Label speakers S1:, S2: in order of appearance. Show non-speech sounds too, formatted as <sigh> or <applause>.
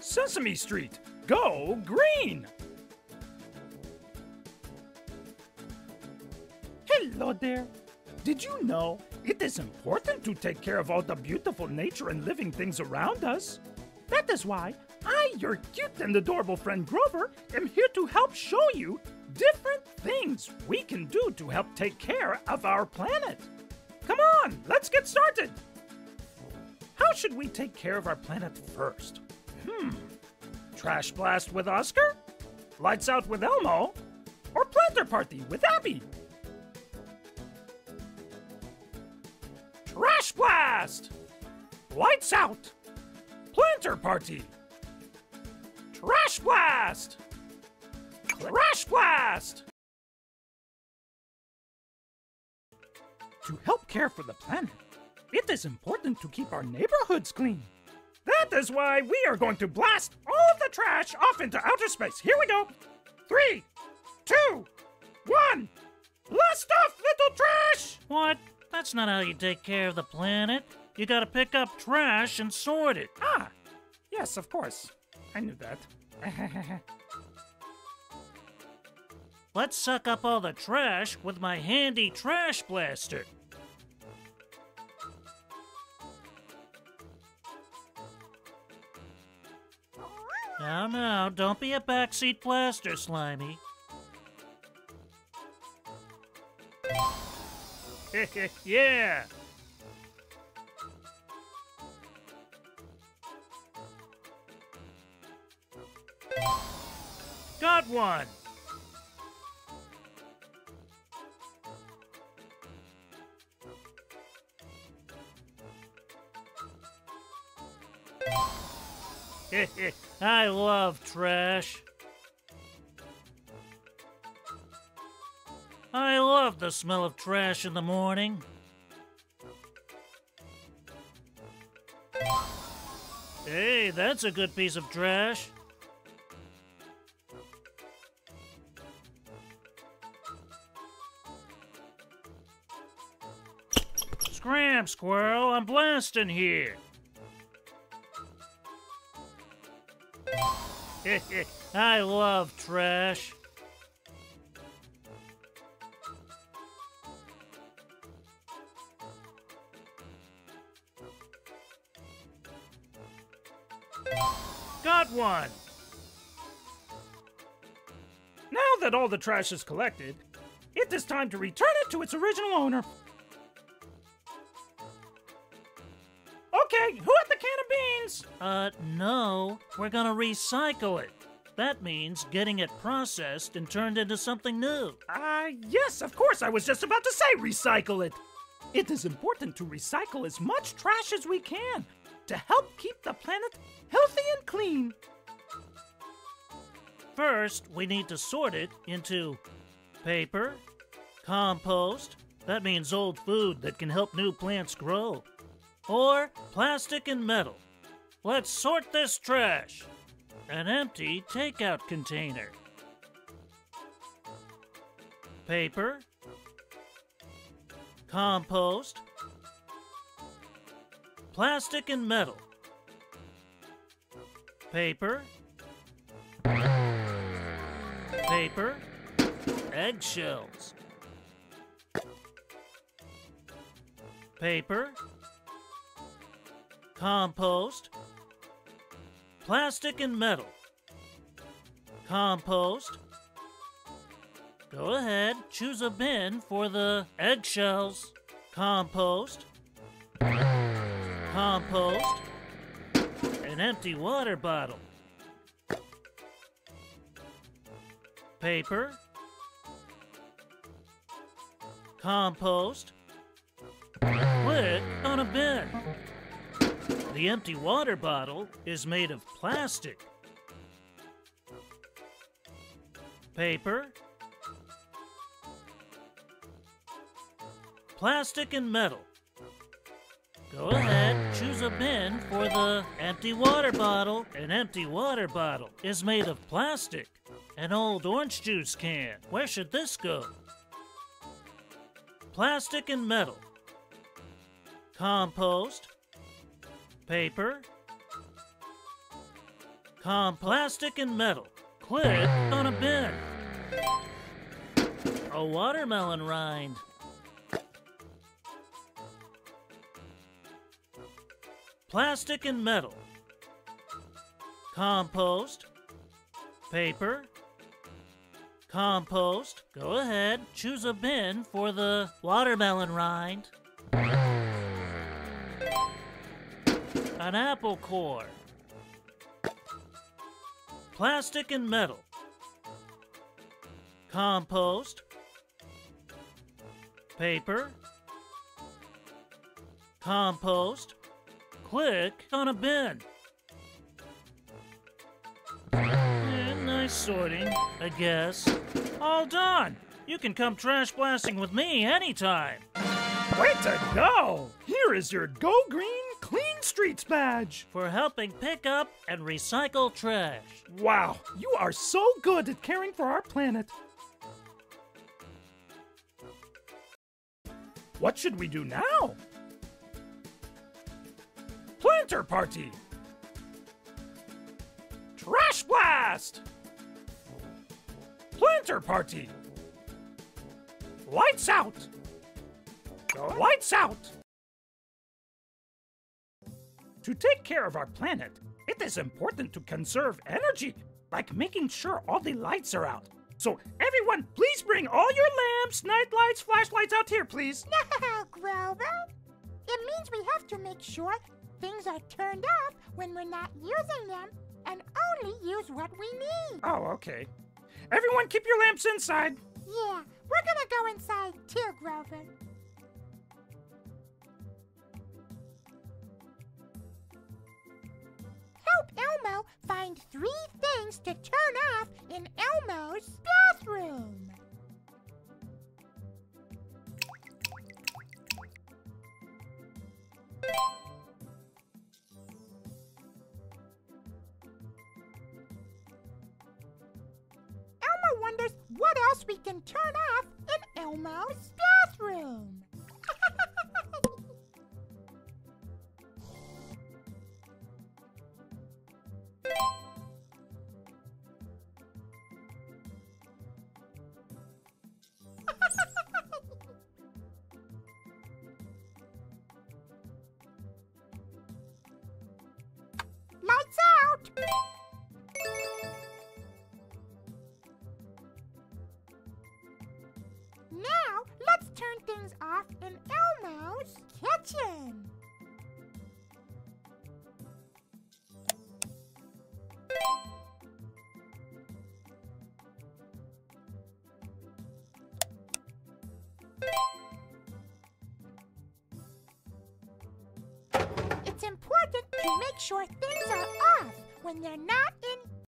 S1: Sesame Street, go green! Hello there. Did you know it is important to take care of all the beautiful nature and living things around us? That is why I, your cute and adorable friend Grover, am here to help show you different things we can do to help take care of our planet. Come on, let's get started. How should we take care of our planet first? Hmm. Trash blast with Oscar? Lights out with Elmo? Or planter party with Abby? Trash blast! Lights out! Planter party! Trash blast! Trash blast! To help care for the planet, it is important to keep our neighborhoods clean. That is why we are going to blast all the trash off into outer space. Here we go. Three, two, one. Blast off, little trash!
S2: What? That's not how you take care of the planet. You gotta pick up trash and sort it.
S1: Ah, yes, of course. I knew that. <laughs>
S2: Let's suck up all the trash with my handy trash blaster. Now, now, don't be a backseat blaster, Slimy. <laughs>
S1: yeah.
S2: Got one! <laughs> I love trash. I love the smell of trash in the morning. Hey, that's a good piece of trash. Scram, squirrel, I'm blasting here. <laughs> I love trash. Got one!
S1: Now that all the trash is collected, it is time to return it to its original owner. Beans?
S2: Uh, no. We're gonna recycle it. That means getting it processed and turned into something new.
S1: Ah, uh, yes, of course, I was just about to say recycle it. It is important to recycle as much trash as we can to help keep the planet healthy and clean.
S2: First, we need to sort it into paper, compost, that means old food that can help new plants grow, or plastic and metal. Let's sort this trash. An empty takeout container. Paper, compost, plastic and metal, paper, paper, eggshells, paper, compost, plastic and metal, compost. Go ahead, choose a bin for the eggshells, compost, compost, an empty water bottle, paper, compost, click on a bin. The empty water bottle is made of plastic, paper, plastic and metal. Go ahead, choose a bin for the empty water bottle. An empty water bottle is made of plastic. An old orange juice can. Where should this go? Plastic and metal. Compost. Paper. Com plastic and metal. Click on a bin. A watermelon rind. Plastic and metal. Compost. Paper. Compost. Go ahead, choose a bin for the watermelon rind. An apple core. Plastic and metal. Compost. Paper. Compost. Click on a bin. Eh, nice sorting, I guess. All done. You can come trash blasting with me anytime.
S1: Way to go! Here is your Go Green Clean Streets badge.
S2: For helping pick up and recycle trash.
S1: Wow, you are so good at caring for our planet. What should we do now? Planter Party! Trash Blast! Planter Party! Lights out! Lights out! To take care of our planet, it is important to conserve energy, like making sure all the lights are out. So, everyone, please bring all your lamps, night lights, flashlights out here, please. <laughs>
S3: No, Grover. It means we have to make sure things are turned off when we're not using them and only use what we need.
S1: Oh, okay. Everyone, keep your lamps inside.
S3: Yeah, we're gonna go inside too, Grover. Find three things to turn off in Elmo's bathroom. Elmo wonders what else we can turn off in Elmo's bathroom. It's important to make sure things are off when they're not